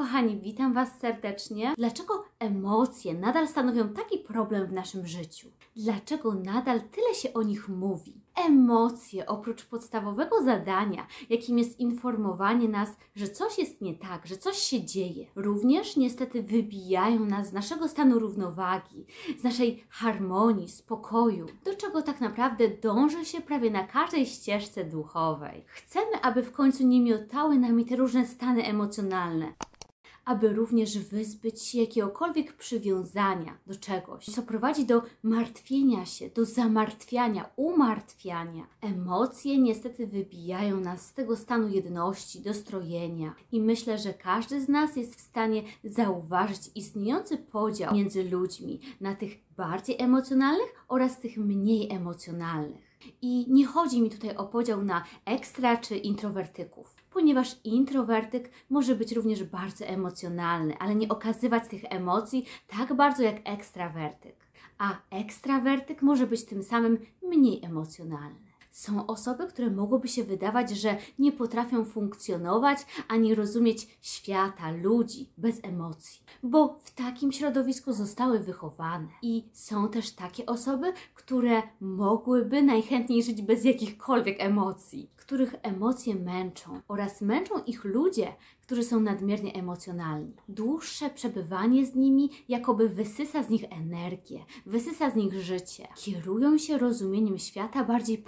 kochani, witam Was serdecznie. Dlaczego emocje nadal stanowią taki problem w naszym życiu? Dlaczego nadal tyle się o nich mówi? Emocje, oprócz podstawowego zadania, jakim jest informowanie nas, że coś jest nie tak, że coś się dzieje, również niestety wybijają nas z naszego stanu równowagi, z naszej harmonii, spokoju, do czego tak naprawdę dąży się prawie na każdej ścieżce duchowej. Chcemy, aby w końcu nie miotały nami te różne stany emocjonalne aby również wyzbyć się jakiegokolwiek przywiązania do czegoś, co prowadzi do martwienia się, do zamartwiania, umartwiania. Emocje niestety wybijają nas z tego stanu jedności, dostrojenia i myślę, że każdy z nas jest w stanie zauważyć istniejący podział między ludźmi na tych bardziej emocjonalnych oraz tych mniej emocjonalnych. I nie chodzi mi tutaj o podział na ekstra czy introwertyków ponieważ introwertyk może być również bardzo emocjonalny, ale nie okazywać tych emocji tak bardzo jak ekstrawertyk. A ekstrawertyk może być tym samym mniej emocjonalny. Są osoby, które mogłoby się wydawać, że nie potrafią funkcjonować ani rozumieć świata, ludzi bez emocji, bo w takim środowisku zostały wychowane. I są też takie osoby, które mogłyby najchętniej żyć bez jakichkolwiek emocji, których emocje męczą oraz męczą ich ludzie, którzy są nadmiernie emocjonalni. Dłuższe przebywanie z nimi jakoby wysysa z nich energię, wysysa z nich życie. Kierują się rozumieniem świata bardziej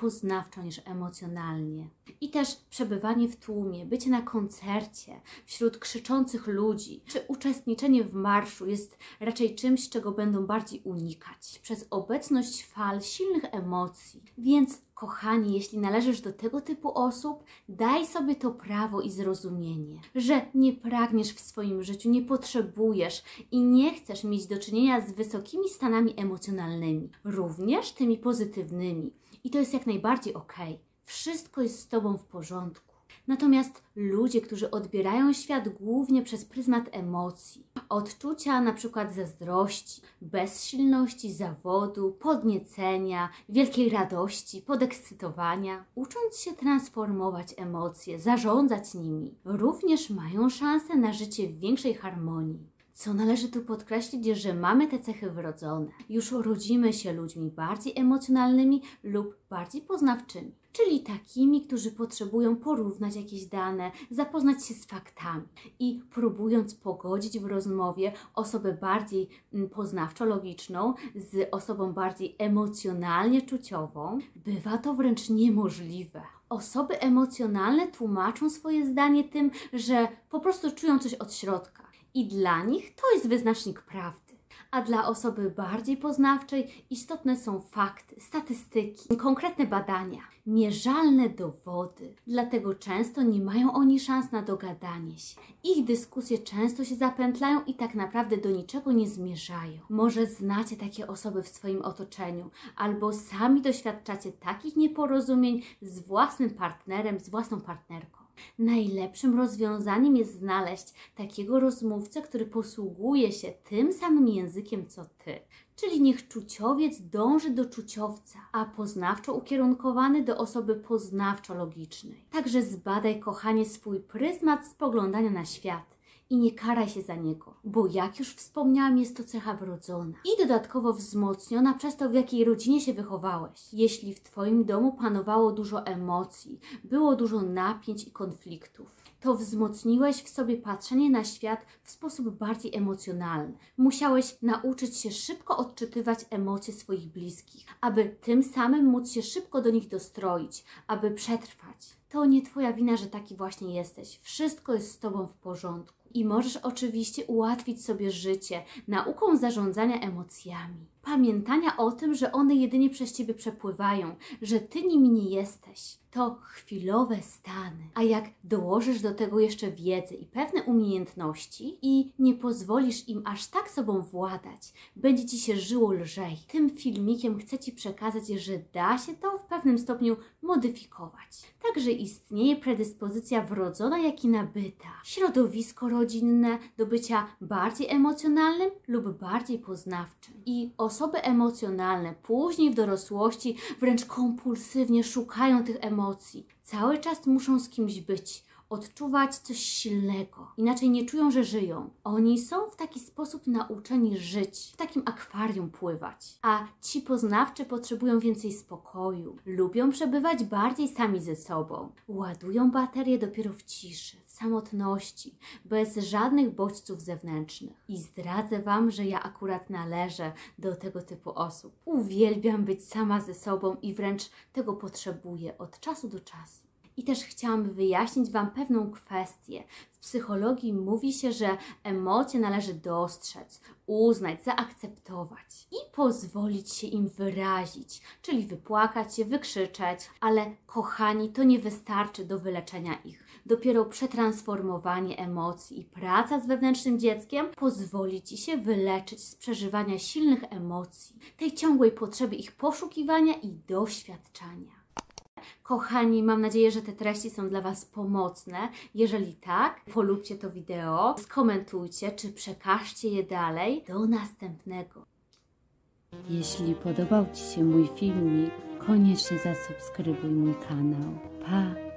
poznawczo niż emocjonalnie. I też przebywanie w tłumie, bycie na koncercie, wśród krzyczących ludzi, czy uczestniczenie w marszu jest raczej czymś, czego będą bardziej unikać przez obecność fal silnych emocji. Więc Kochani, jeśli należysz do tego typu osób, daj sobie to prawo i zrozumienie, że nie pragniesz w swoim życiu, nie potrzebujesz i nie chcesz mieć do czynienia z wysokimi stanami emocjonalnymi, również tymi pozytywnymi. I to jest jak najbardziej ok. Wszystko jest z Tobą w porządku. Natomiast ludzie, którzy odbierają świat głównie przez pryzmat emocji, odczucia na przykład zazdrości, bezsilności zawodu, podniecenia, wielkiej radości, podekscytowania, ucząc się transformować emocje, zarządzać nimi, również mają szansę na życie w większej harmonii. Co należy tu podkreślić, że mamy te cechy wrodzone. Już rodzimy się ludźmi bardziej emocjonalnymi lub bardziej poznawczymi, czyli takimi, którzy potrzebują porównać jakieś dane, zapoznać się z faktami i próbując pogodzić w rozmowie osobę bardziej mm, poznawczo-logiczną z osobą bardziej emocjonalnie czuciową, bywa to wręcz niemożliwe. Osoby emocjonalne tłumaczą swoje zdanie tym, że po prostu czują coś od środka i dla nich to jest wyznacznik prawdy. A dla osoby bardziej poznawczej istotne są fakty, statystyki, konkretne badania, mierzalne dowody. Dlatego często nie mają oni szans na dogadanie się. Ich dyskusje często się zapętlają i tak naprawdę do niczego nie zmierzają. Może znacie takie osoby w swoim otoczeniu, albo sami doświadczacie takich nieporozumień z własnym partnerem, z własną partnerką. Najlepszym rozwiązaniem jest znaleźć takiego rozmówcę, który posługuje się tym samym językiem co ty. Czyli niech czuciowiec dąży do czuciowca, a poznawczo ukierunkowany do osoby poznawczo-logicznej. Także zbadaj, kochanie, swój pryzmat spoglądania na świat i nie karaj się za niego, bo jak już wspomniałam, jest to cecha wrodzona i dodatkowo wzmocniona przez to, w jakiej rodzinie się wychowałeś. Jeśli w Twoim domu panowało dużo emocji, było dużo napięć i konfliktów, to wzmocniłeś w sobie patrzenie na świat w sposób bardziej emocjonalny. Musiałeś nauczyć się szybko odczytywać emocje swoich bliskich, aby tym samym móc się szybko do nich dostroić, aby przetrwać. To nie Twoja wina, że taki właśnie jesteś. Wszystko jest z Tobą w porządku i możesz oczywiście ułatwić sobie życie nauką zarządzania emocjami. Pamiętania o tym, że one jedynie przez ciebie przepływają, że ty nimi nie jesteś. To chwilowe stany. A jak dołożysz do tego jeszcze wiedzę i pewne umiejętności i nie pozwolisz im aż tak sobą władać, będzie ci się żyło lżej. Tym filmikiem chcę ci przekazać, że da się to w pewnym stopniu modyfikować. Także istnieje predyspozycja wrodzona, jak i nabyta. Środowisko rodzinne do bycia bardziej emocjonalnym lub bardziej poznawczym. I osoby emocjonalne później w dorosłości wręcz kompulsywnie szukają tych emocji. Cały czas muszą z kimś być, odczuwać coś silnego. Inaczej nie czują, że żyją. Oni są w taki sposób nauczeni żyć, w takim akwarium pływać. A ci poznawczy potrzebują więcej spokoju, lubią przebywać bardziej sami ze sobą, ładują baterie dopiero w ciszy, w samotności, bez żadnych bodźców zewnętrznych. I zdradzę Wam, że ja akurat należę do tego typu osób. Uwielbiam być sama ze sobą i wręcz tego potrzebuję od czasu do czasu. I też chciałam wyjaśnić Wam pewną kwestię. W psychologii mówi się, że emocje należy dostrzec, uznać, zaakceptować i pozwolić się im wyrazić, czyli wypłakać się, wykrzyczeć, ale kochani, to nie wystarczy do wyleczenia ich. Dopiero przetransformowanie emocji i praca z wewnętrznym dzieckiem pozwoli Ci się wyleczyć z przeżywania silnych emocji, tej ciągłej potrzeby ich poszukiwania i doświadczania. Kochani, mam nadzieję, że te treści są dla Was pomocne. Jeżeli tak, polubcie to wideo, skomentujcie, czy przekażcie je dalej. Do następnego. Jeśli podobał Ci się mój filmik, koniecznie zasubskrybuj mój kanał. Pa!